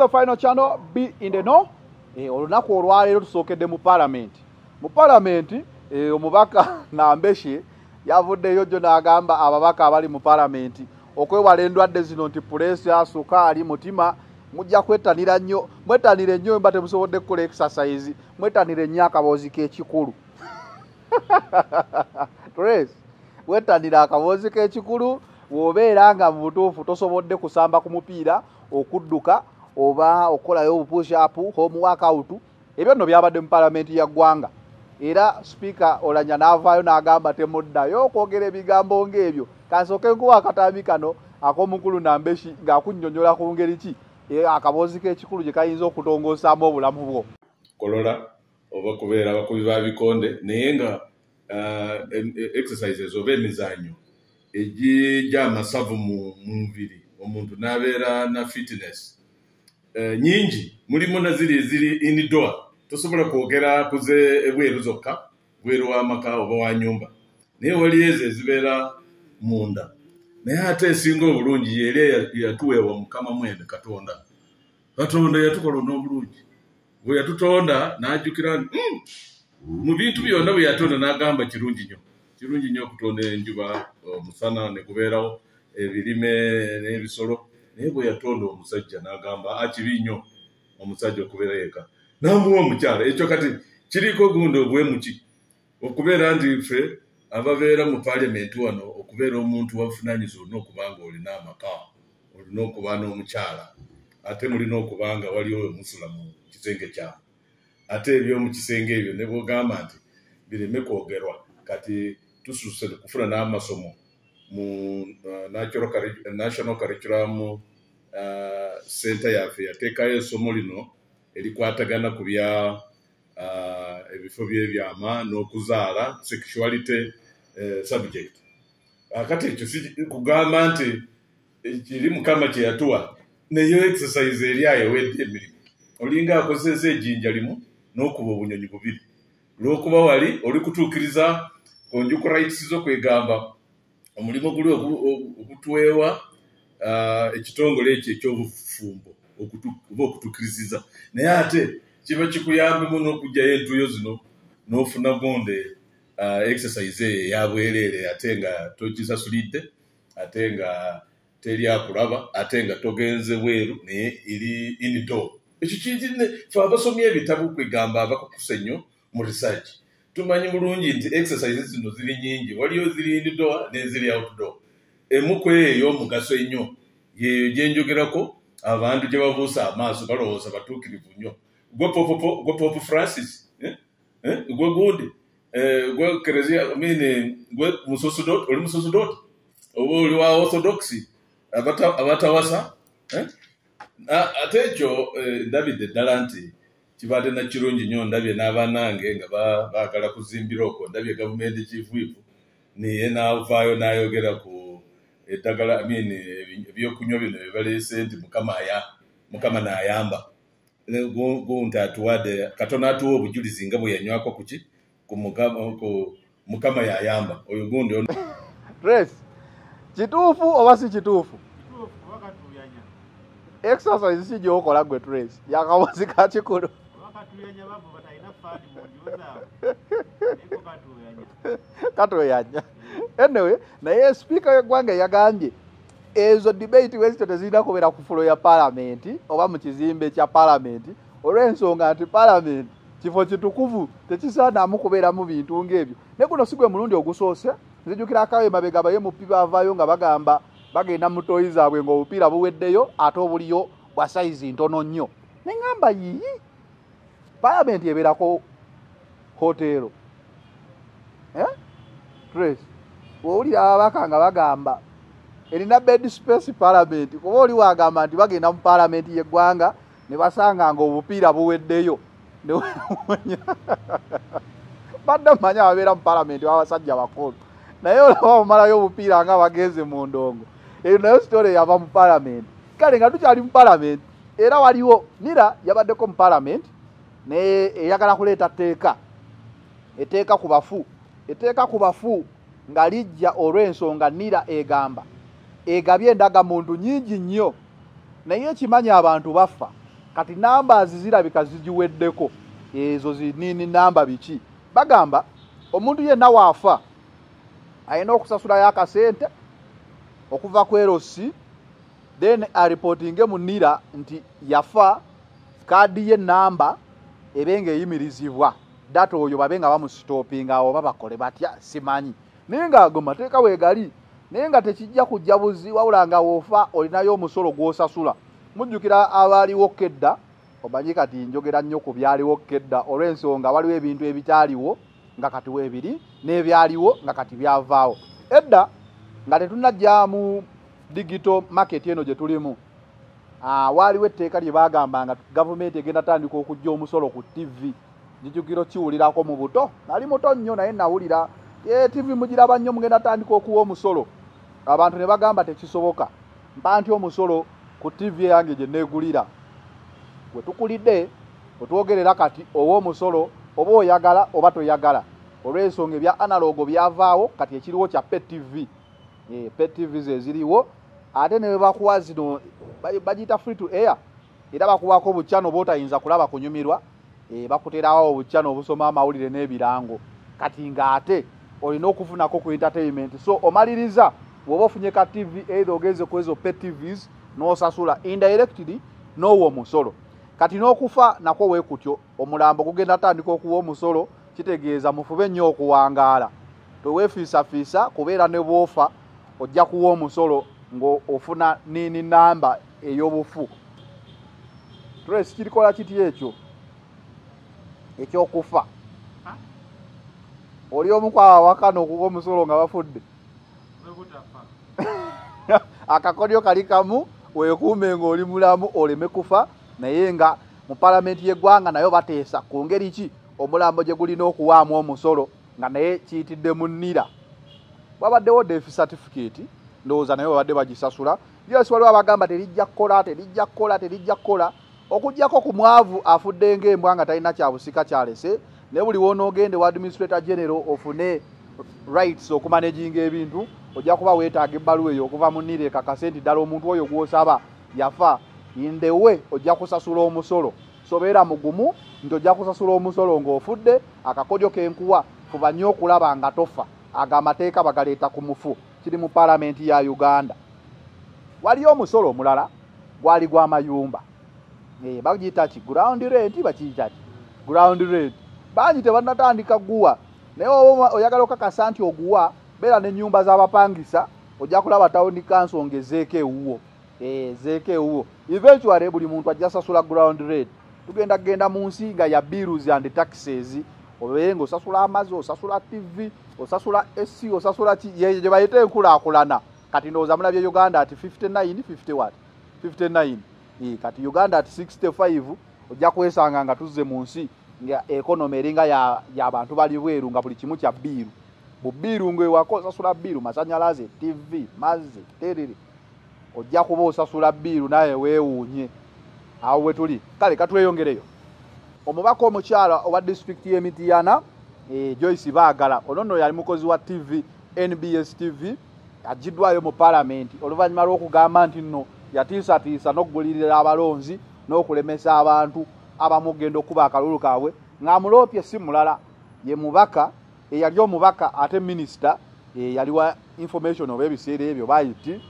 the final channel be in the know. Eh, olunaku olwaleero tusookedde mu paalamenti mu paalamenti eh, omubaka nambeshe yavuddeyo jjo n'agamba ababaka abali mu paalamenti okwewala endwadde zino nti puleesa sukaali mutima mujja kwettanira nnyo mwettanire nnyo mba temusobodde kukola exercise mwettanire nnyo akaboozi k'ekikulu. Tres wettanira akaboozi k'ekikulu bw'obeera nga mu butuufu tosobodde kusamba ku mupiira okudduka oba okukolayo obupushapu home workout ebyo nno byabadde mu paalamenti ya ggwanga. Era sipiika olanya n'avaayo n'agamba temuddayo okwogera ebigambo ng'ebyo. Kansooke nkuwa akatambi kano ak'omukulu nambeshi ng'akunnyonnyola ku ngeri ki? Eh, akaboozi k'ekikulu gye kayinza okutongosaamu obulamu bwo. Kolola oba kubeera abakubi ba bikonde naye nga uh, e- exercises oba emizanyo egijja amasavu mu mu mubiri. Omuntu n'abeera na fitness nyingi mulimu naziri eziri indoor. Tosobola kwogera kuze ebweru zokka bweru w'amaka oba wa nyumba. Naye waliyo ezo ezibeera munda. Naye ate esinga obulungi yeri yatuweewa mukama mwene katonda. Katonda yatukola n'obulungi. Bwe yatutonda n'ajjukira nti "Mm, mu bintu byonna bwe yatonda n'agamba kirungi nnyo. Kirungi nnyo okutonda enjuba omusana ne gubeerawo ebirime n'ebisolo naye bwe yatonda omusajja n'agamba akibi nnyo omusajja okubeera yeka n'amuwa omukyala ekyo kati kiriko gundi obwemuki okubeera nti ffe ababeera mu paalamenti wano okubeera omuntu wabufunanyiza olina okuba nga olina amaka olina okuba n'omukyala ate mulina okuba nga waliwo emusula mu kisenge kyamwe ate eby'omu kisenge ebyo ne bwogamba nti bireme kwogerwa kati tususse kufuna n'amasomo mu uh, national curriculum uh, center yaffe yateekayo esomo lino erikwatagana ku bya uh, ebifo by'ebyama n'okuzaala sexuality uh, subject. Akati ekyo si kugamba nti kiri mukama kye yatuwa neyo exercise eri ayewedde emirimu. Olinga akozesa ejjinja limu n'okuba obunyonyi bubiri. Olw'okuba wali oli kutuukiriza konjuku rights z'okwegamba omulimu guli ogu- ogu- ogutwewa ekitongole ekyo ekyobufumbo oba okutuukiriziza naye ate kiba kikuyambemu n'okugjayo entuuyo zino n'ofuna gonde exercise eyo eyabwereere ate nga togisasulidde ate nga teri akulaba ate nga togenze bweru naye eri indoor. Ekyo kiyitine fe abasomye ebitabu kwegamba abakukusa ennyo mu research tumanyi bulungi nti exercise zino ziri nyingi waliyo ziri indoor n'eziri outdoor. Emu ku eyo ey'omugaso ennyo. Yeyo gyenjogerako abantu gye babuusa amaaso balowooza batuukirivu nnyo. Gwe popopo gwe popu francis eh? Eh? gwe gundi eh, gwe kereziya mini gwe musosudot oli musosudot oba oli wa orthodoxy abata- abatawasa? Eh? A- ate ekyo ndabidde ddala nti kibadde na kirungi nnyo ndabye n'abanange nga ba- baagala kuzimbira okwo. Ndabye gavumenti kivuivu niye n'avaayo n'ayogera ku eddagala I mean, ebi- ebyokunywa bino bye baleese nti mukama aya mukama n'ayamba. Ne gu- gu nti atuwadde katonda atuwa obujulizi nga bwe yanywako kuki ku Mukama- yayamba. Oyo gundi tres kituufu oba si kituufu? Exercise si gyokola gwe tres yakaboozi ka kikulu katoyanya anyway naye sipiika w'eggwanga yagambye ezo debate wezito tezirina kubeera ku fulo ya paalamenti oba mu kizimbe kya paalamenti olw'ensonga nti paalamenti kifo kitukuvu tekisaanaamu kubeeramu bintu ng'ebyo. Ne guno si gwe mulundi ogusoose nzijukira akawe emabega baye mupi baavaayo nga bagamba bagenda mu toyi zaabwe ng'obupiira buweddeyo ate obuliyo bwa sayizi ntono nnyo. Ne ŋŋamba yiyi paalamenti ebeerako hoteero eh? Trace, bw'owulira ababaka nga bagamba erina bed space parliament. Kuba oli wagamba nti bagenda mu paalamenti y'eggwanga ne basanga nga obupiira buweddeyo. Ne weewuunya. badde mumanya babeera mu paalamenti babasajja bakulu. Naye olaba bamalayo obupiira nga bagenze mu ndongo. Eyo nayo sitole yava mu paalamenti kale nga tukyali mu paalamenti era waliwo nira yabaddeko mu paalamenti naye eyagala kuleeta tteeka. Etteeka ku bafu. Etteeka ku bafu nga lijja olw'ensonga nira egamba. Egabye endagamuntu nyingi nnyo. Naye ekimanyi abantu bafa. Kati nambazi zirabika zigiweddeko. Ezo zinini namba biki? Bagamba omuntu yenna waafa alina okusasulayo akasente okuva ku erosi then aripotinge mu nira nti yafa kaadi ye namba ebe ngaeyimirizibwa data oyo babe nga bamusitopinga oba bakole batya simanyi. Naye ngaago mateeka weegali naye nga tekijja kujja buzi wabula nga woofa olinayo omusolo gw'osasula mujjukira abaaliwo kedda omanyi kati njogera nnyo ku byaliwo kedda olw'ensonga waliwo ebintu ebikyaliwo nga kati weebiri n'ebyaliwo nga kati byavaawo. Edda nga tetunajja mu digito market eno gye tulimu waaliwo etteeka lye bagamba nga gavumenti egenda tandika okujja omusolo ku tv jijukiro kiwulirako mu buto nali muto nnyo naye nawulira. E tv mugiraba nnyo mugenda tandika okuwa omusolo. Abantu ne bagamba tekisoboka. Mpa nti omusolo ku tv yange gye neegulira? We tukulidde otwogerera kati owa omusolo oba oyagala oba toyagala. Olw'ensonga ebya analogo byavaawo kati ekiriwo kya petv petv zeziriwo ate ne webakuwa zino ba- bagiyita free to air era bakuwako obucano bwotayinza kulaba kunyumirwa e, bakuterawo obucano obusoma amawulire n'ebirango. Kati ng'ate olina okufunako ku entertainment so omaliriza bw'oba ofunye ka tv either ogenze ku ezo pet tvs n'osasula indirectly n'owa omusolo kati n'okufa nakwo weekutyo omulambo gugenda tandika okuwa omusolo kitegeeza mufube nnyo okuwangaala. Teweefiisafiisa kubeera ne bwofa ojja kuwa omusolo ng'ofuna nini namba ey'obufu. Tulesi kirikola kiti ekyo? Ekyokufa. Oli omu kwaba wakana okuwa omusolo nga bafudde? Akakodyo kali kamu weekuume ng'oli mulamu oleme kufa naye nga mu palamenti y'eggwanga nayo bateesa. Ku ngeri ki omulambo gye gulina okuwaamu omusolo nga naye kiyitidde mu nnira? Wabaddewo defi certificate ndowooza naye babadde bagisasula yes waliwo abagamba terijja kukola terijja kukola terijja kukola. Okugjako ku mwavu afudde ng'embwa nga talina kyabusika kyalese naye buli wonoogende wa administrator general ofune rights okumanaginga ebintu ojja kuba weetaaga ebbaluwa eyo okuva mu nnira ekakase nti ddala omuntu oyo gw'osaba yafa. Indewe ojja kusasula omusolo. Sobeera mugumu nti ojja kusasula omusolo ng'ofudde akakodyo kenkuwa fuba nnyo okulaba nga tofa. Ago amateeka bagaleeta ku mufu kiri mu paalamenti ya uganda. Waliyo omusolo omulala gwali gw'amayumba Eh, bagiyita ki? Ground rent bakiyita ki? Ground rent. Bangi tebannatandika guwa. Naye oba oyagala okakasa nti oguwa beera n'ennyumba z'abapangisa ojja kulaba tawuni kanso ngezeeko ewuwo. Eh, zeeko ewuwo. Eventually buli muntu ajja sasula ground rent. Tugenda kgenda mu nsi nga ya bills and taxes obeere ng'osasula amazzi osasula tv osasula ec osasula ki gye bayita enkulaakulana. Kati ndowooza mulabye uganda ati 59 50 wat 59 Eh, kati uganda ati 65 ojja kwesanga nga tuzze mu nsi nga ekonomi eringa ya- y'abantu bali bweru nga buli kimu kya biiru bu biiru ngaewaka osasula biiru masanyalaze tv mazzi terere. Ojja kuba osasula biiru naye weewuunye. Awo we tuli. Kale katweyongereyo omubaka omukyala owa disitulikiti y'emitiana eh, joyce baagala ono nno yali mukozi wa tv nbs tv agiddwayo mu paalamenti oluvannyuma lw'okugamba nti nno yatiisatiisa n'okugulirira abalonzi n'okulemesa abantu abamu okgenda okuba akalulu kaabwe ng'amuloopye si mulala ye mubaka eyali omubaka ate minisita yali wa information oba ebiseera ebyo bayiti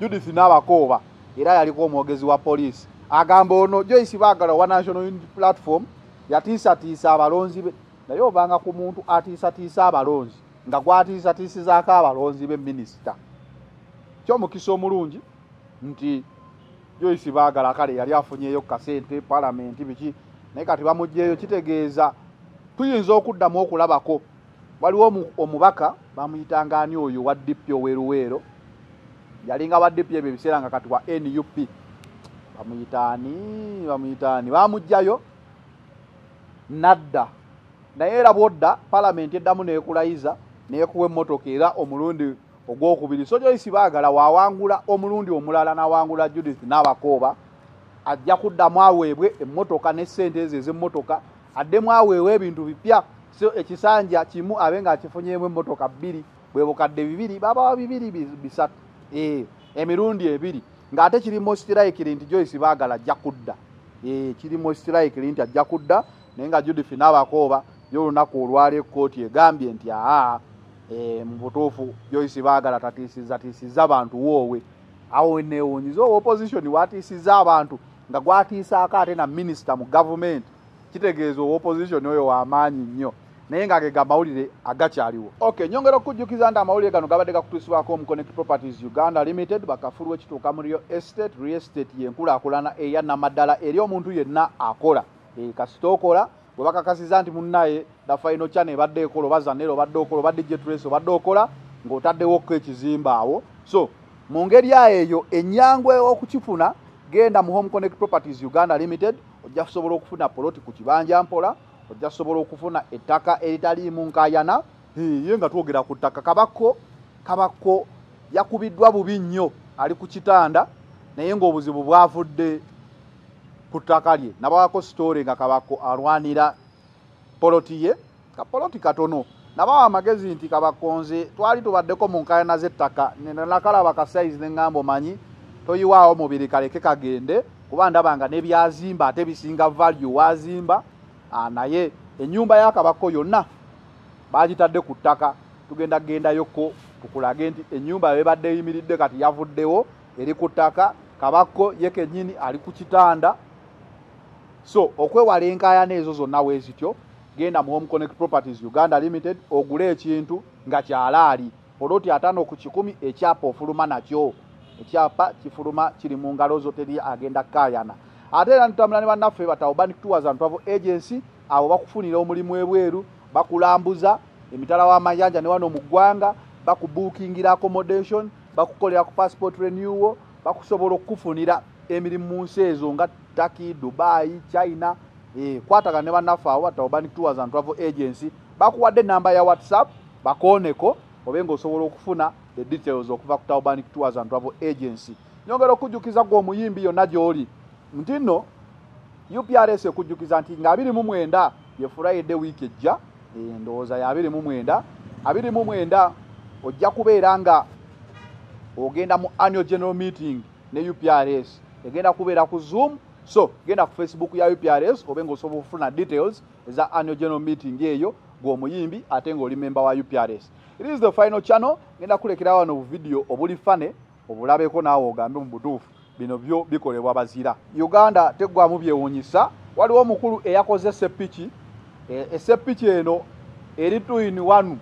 judith n'abakooba era yaliko omwogezi wa poliisi. Agamba ono joyce baagala owa national unity platform yatiisatiisa abalonzi be naye obanga ku muntu atiisatiisa abalonzi nga gwatiisatiisizaako abalonzi be minisita kyomukisa omulungi nti joyce baagala kale yali afunyeyo kasente palamenti biki naye kati bamugjeeyo kitegeeza tuyinza okuddamu okulabako. Waliwo omu- omubaka bamuyitanga ani oyo wa dp oweruweero? Yalinga wa dp ebyo ebiseera nga kati wa nup bamuyitaani bamuyitaani bamugjayo nadda naye era bwodda palamenti eddamu neekulayiza neekuwa emmotoka era omulundi ogwokubiri so joyce baagala waawangula omulundi omulala n'awangula judith n'abakooba ajja kuddamu aweebwe emmotoka ne ssente ezo ez'emmotoka addemu aweebwe ebintu bipya so ekisanja kimu abe ng'akifunyemu emmotoka bbiri bwe bukadde bibiri babawa bibiri bi- bisatu Eh, emirundi ebiri ng'ate kiri mostrikiri nti joyce baagala ajja kudda Eh, kiri mu strike nti ajja kudda naye nga judith n'abakooba y'olunaku olwala ekkooti egambye nti aa eh, mu butuufu joyce baagala tatiisiza tiisiza abantu woowe. Awo neewunyiza owa opposition watiisiza abantu nga gwatiisaako ate na minisita mu gavumenti. Kitegeeza owa opposition oyo wamaanyi nnyo naye nga ge gamawulire agakyaliwo. Okay nyongera okujjukiza nti amawulire gano gabadde gakutuusibwako mu connect properties uganda limited bakafulu ekituuka mu rio estate rio estate yenkulaakulana eya namaddala eri omuntu yenna akola. E, kasita okola bwe bakakasiza nti munnaye dafaino kyane ebadde ekola oba zanero obadde okola oba djetures obadde okola ng'otaddewokko ekizimba awo. So mu ngeri eyo ennyangwe okukifuna genda mu home connect properties uganda limited ojja kusobola okufuna poloti ku kibanja mpola ojja kusobola okufuna ettaka eritaliimu nkayana. Ye nga twogera ku ttaka kabakko kabakko yakubiddwa bubi nnyo ali ku kitanda naye ng'obuzibu bwavudde ku ttaka lye nabawako sitore nga kabakko alwanira. Poloti ye ka poloti katono. Nabawa amagezi nti kabakonze twali tubaddeko mu nkayana z'ettaka. Nenakalaba kasaizi neŋŋamba omanyi toyiwaawo mubiri kaleke kagende kuba ndaba nga nebyazimba ate bisinga value wazimba. Ah, naye ennyumba yakabako yonna bagitadde ku ttaka. Tugenda gendayoko tukulage nti ennyumba bebadde eyimiridde kati yavuddewo eri ku ttaka. Kabako ye kennyini ali ku kitanda so okwewala enkayana ezo zonna we zityo genda mu home connect properties uganda limited ogule ekintu nga kyalaali olwoti ataano ku kikumi ekyapa ofuluma nakyo. Ekyapa kifuluma kiri mu ngalo zo teri agenda kayana ate era ntutambula ne bannaffe batawo Urbanic tours and travel agency abo bakufunira omulimu ebweru bakulambuza emitala w'amayanja ne wano mu ggwanga bakubuukingira accommodation bakukolera ku passport renewal bakusobola okukufunira emirimu mu nsi ezo nga taki dubai china eh, kwatagana ne bannaffe abo batawo Urbanic tours and travel agency bakuwadde enamba ya whatsapp bakooneko obe ng'osobola okufuna the details okuva ku Urbanic tours and travel agency. Nyongera okujjukiza gwe omuyimbi yonna gy'oli. Nti nno uprs ekujjukiza nti nga abiri mu mwenda ye friday wiiki ejja e, ndowooza ya abiri mu mwenda abiri mu mwenda ojja kubeera nga ogenda mu annual general meeting ne uprs egenda kubeera ku zoom so genda ku facebook ya uprs obe ngaosobola okufuna details eza annual general meeting eyo gweomuyimbi ate ngaoli member wa uprs it is the final channel. Genda kulekera wano buvidiyo obuli fane obulabeko naawe ogambe mu butuufu. Bino byo bikolebwa bazira. Uganda teggwamu byewuunyisa. Waliwo omukulu eyakoze esepiki esepiki eno eri twin wanu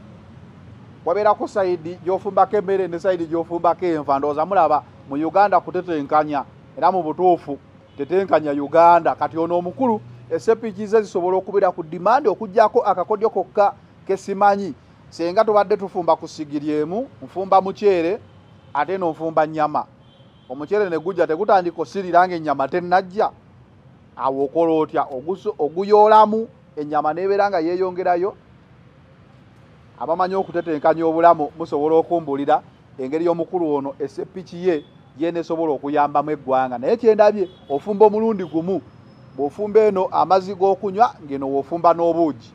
wabeerako sayidi gyofumbako emmere ne sayidi gyofumbako enva. Ndowooza mulaba mu uganda kutetenkanya era mu butuufu tetenkanya uganda. Kati ono omukulu esepiki ze zisobola okubeera ku dimandi okugjako akakodyo kokka kesimanyi senga tubadde tufumba ku sigiri emu nfumba mukyere ate no nfumba nyama omukyere ne gujja tegutandika osirira nga ennyama tennajja. Awo okola otya? Oguyoolamu ennyama nebeera nga yeeyongerayo. Abamanyi okutetenkanya obulamu musobola okumbulira engeri y'omukulu ono esepiki ye yenesobola okuyambamu eggwanga. Naye kyendabye ofumba omulundi gumu bw'ofumba eno amazzi g'okunywa ngeno wofumba n'obuugi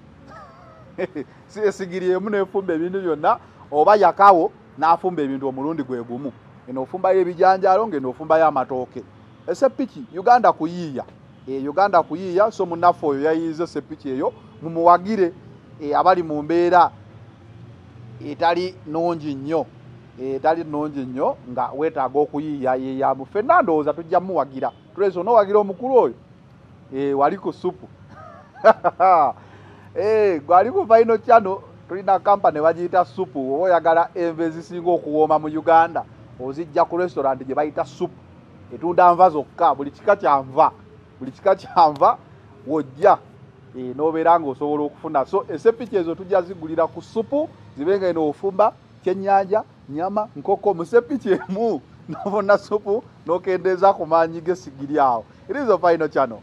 si esigiri emu nefumba ebintu byonna oba yakawo n'afumba ebintu omulundi gwe gumu. Eno ofumbayo ebijanjalo ngeno ofumbayo amatooke esepiki uganda kuyiiya e, uganda kuyiiya so munnaffe oyo yayiiza esepiki eyo mumuwagire e, abali mu mbeera etali nungi nnyo etali nungi nnyo nga weetaaga okuyiiya yeyamu ffenna. Ndowooza tujja mumuwagira tulese onowagira omukulu oyo? E, wali ku supu Eh, gwali ku final channel tulina kampani bagiyita supu oba oyagala enva ezisinga okuwooma mu uganda ozijja ku restaurant gye bayita supu etunda nva zokka buli kika kyanva buli kika kyanva wojja. Eh, n'obeera ng'osobola okufuna. So esepiki ezo tujja zigulira ku supu zibe nga eno ofumba kyennyanja nyama nkoko mu. Sepiki emu nobona supu n'okendeeza ku maanyi g'esigiri awo it is a final channel